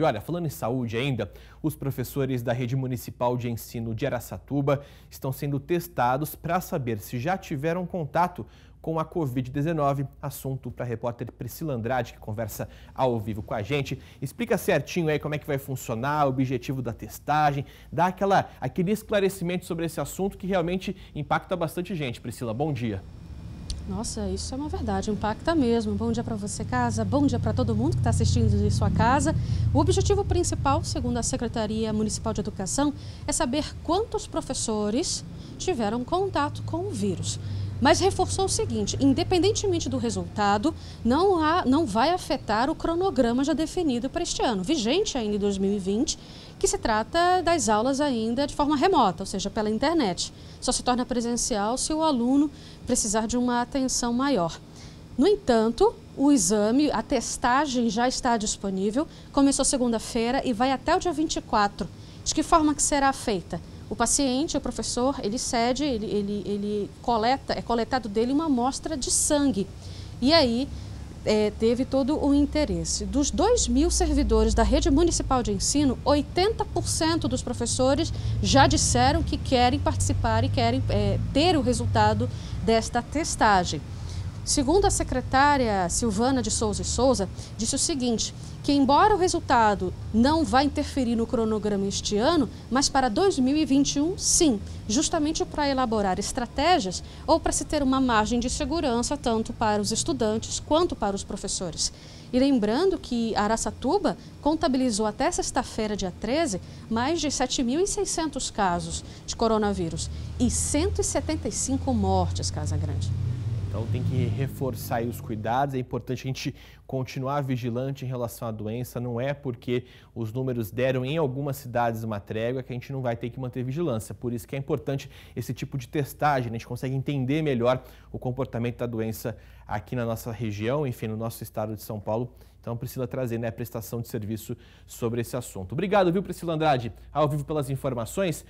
E olha, falando em saúde ainda, os professores da Rede Municipal de Ensino de Araçatuba estão sendo testados para saber se já tiveram contato com a Covid-19. Assunto para a repórter Priscila Andrade, que conversa ao vivo com a gente. Explica certinho aí como é que vai funcionar, o objetivo da testagem, dá aquela, aquele esclarecimento sobre esse assunto que realmente impacta bastante gente. Priscila, bom dia. Nossa, isso é uma verdade, impacta mesmo. Bom dia para você, casa. Bom dia para todo mundo que está assistindo de sua casa. O objetivo principal, segundo a Secretaria Municipal de Educação, é saber quantos professores tiveram contato com o vírus. Mas reforçou o seguinte: independentemente do resultado, não, há, não vai afetar o cronograma já definido para este ano, vigente ainda em 2020, que se trata das aulas ainda de forma remota, ou seja, pela internet. Só se torna presencial se o aluno precisar de uma atenção maior. No entanto, o exame, a testagem já está disponível, começou segunda-feira e vai até o dia 24. De que forma que será feita? O paciente, o professor, ele cede, ele, ele, ele coleta, é coletado dele uma amostra de sangue. E aí é, teve todo o interesse. Dos 2 mil servidores da rede municipal de ensino, 80% dos professores já disseram que querem participar e querem é, ter o resultado desta testagem. Segundo a secretária Silvana de Souza e Souza, disse o seguinte, que embora o resultado não vá interferir no cronograma este ano, mas para 2021 sim, justamente para elaborar estratégias ou para se ter uma margem de segurança tanto para os estudantes quanto para os professores. E lembrando que Araçatuba contabilizou até sexta-feira, dia 13, mais de 7.600 casos de coronavírus e 175 mortes, Casa Grande. Então tem que reforçar os cuidados, é importante a gente continuar vigilante em relação à doença, não é porque os números deram em algumas cidades uma trégua que a gente não vai ter que manter vigilância. Por isso que é importante esse tipo de testagem, a gente consegue entender melhor o comportamento da doença aqui na nossa região, enfim, no nosso estado de São Paulo. Então precisa trazer né, a prestação de serviço sobre esse assunto. Obrigado, viu, Priscila Andrade, ao vivo pelas informações.